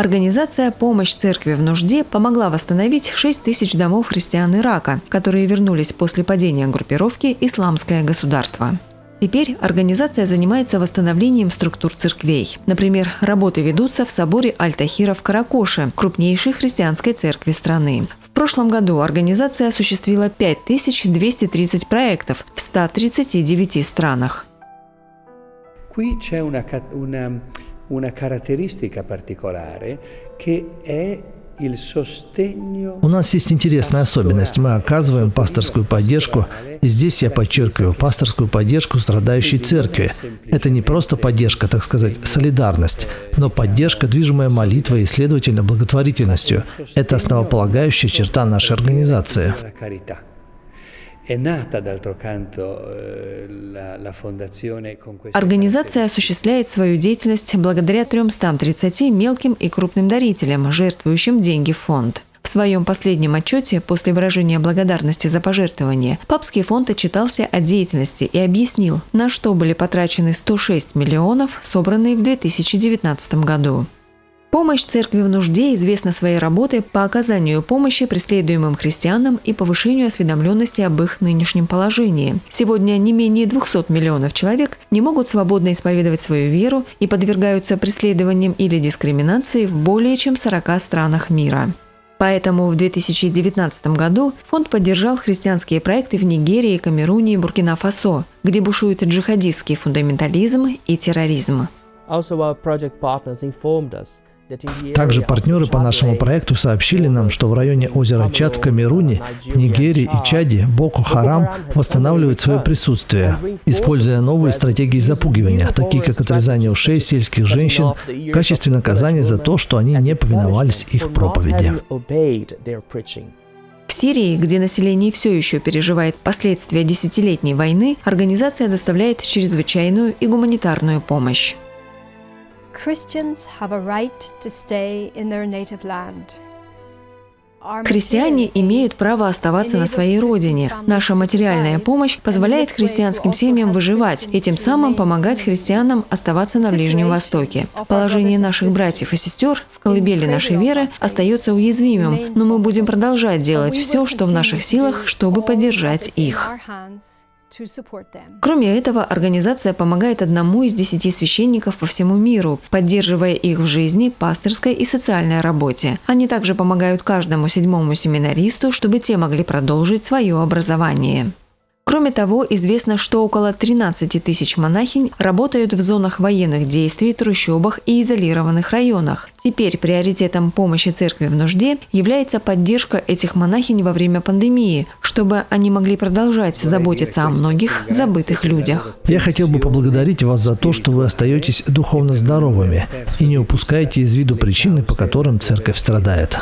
Организация «Помощь церкви в нужде» помогла восстановить 6 тысяч домов христиан Ирака, которые вернулись после падения группировки «Исламское государство». Теперь организация занимается восстановлением структур церквей. Например, работы ведутся в соборе Аль-Тахира в Каракоше, крупнейшей христианской церкви страны. В прошлом году организация осуществила 5230 проектов в 139 странах. Qui c'è una, una una caratteristica particolare che è у нас есть интересная особенность. Мы оказываем пасторскую поддержку, и здесь я подчеркиваю пасторскую поддержку страдающей церкви. Это не просто поддержка, так сказать, солидарность, но поддержка, движимая молитвой и, следовательно, благотворительностью. Это основополагающая черта нашей организации. Eh, Организация осуществляет свою деятельность благодаря 330 мелким и крупным дарителям, жертвующим деньги в фонд. В своем последнем отчете после выражения благодарности за пожертвование Папский фонд отчитался о деятельности и объяснил, на что были потрачены 106 миллионов, собранные в 2019 году. Помощь церкви в нужде известна своей работой по оказанию помощи преследуемым христианам и повышению осведомленности об их нынешнем положении. Сегодня не менее 200 миллионов человек не могут свободно исповедовать свою веру и подвергаются преследованиям или дискриминации в более чем 40 странах мира. Поэтому в 2019 году фонд поддержал христианские проекты в Нигерии, Камеруне и Буркина-Фасо, где бушует джихадистский фундаментализм и терроризм. Also our project partners informed us также партнеры по нашему проекту сообщили нам, что в районе озера Чад в Камеруне, Нигерии и Чаде Боко Харам восстанавливает свое присутствие, используя новые стратегии запугивания, такие как отрезание ушей сельских женщин в качестве наказания за то, что они не повиновались их проповеди. В Сирии, где население все еще переживает последствия десятилетней войны, организация доставляет чрезвычайную и гуманитарную помощь. Христиане имеют право оставаться на своей родине. Наша материальная помощь позволяет христианским семьям выживать и тем самым помогать христианам оставаться на Ближнем Востоке. Положение наших братьев и сестер в колыбели нашей веры остается уязвимым, но мы будем продолжать делать все, что в наших силах, чтобы поддержать их. Кроме этого, организация помогает одному из десяти священников по всему миру, поддерживая их в жизни, пасторской и социальной работе. Они также помогают каждому седьмому семинаристу, чтобы те могли продолжить свое образование. Кроме того, известно, что около 13 тысяч монахинь работают в зонах военных действий, трущобах и изолированных районах. Теперь приоритетом помощи церкви в нужде является поддержка этих монахинь во время пандемии, чтобы они могли продолжать заботиться о многих забытых людях. Я хотел бы поблагодарить вас за то, что вы остаетесь духовно здоровыми и не упускаете из виду причины, по которым церковь страдает.